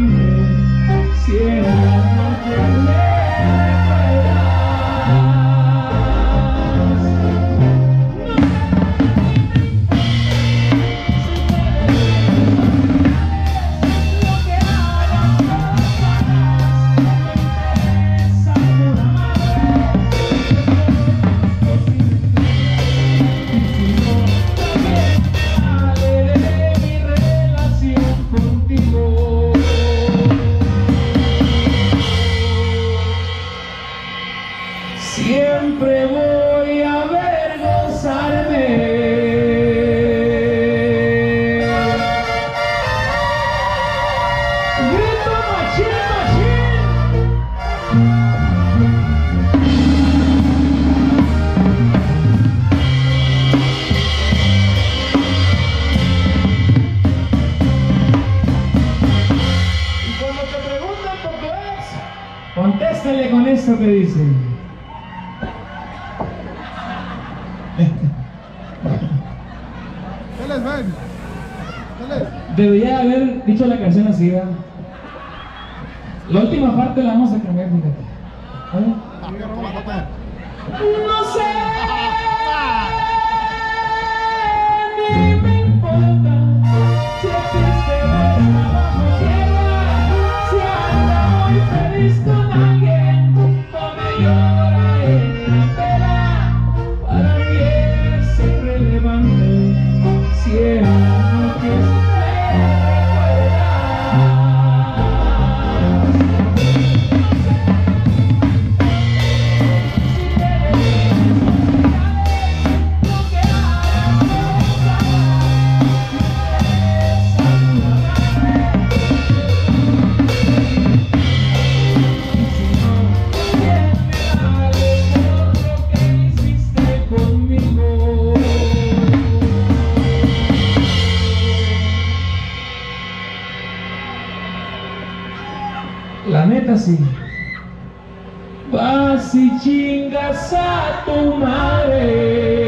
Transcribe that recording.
levante, siempre. me de Siempre voy a avergonzarme. Grito machín, machín. Y cuando te preguntan por tu ex, contéstale con esto que dice. Debería haber dicho la canción así, ¿verdad? La última parte la vamos a cambiar, fíjate. No sé, ni me importa si existe vida bajo tierra, si anda muy feliz con alguien La neta sí. Vas y chingas a tu madre.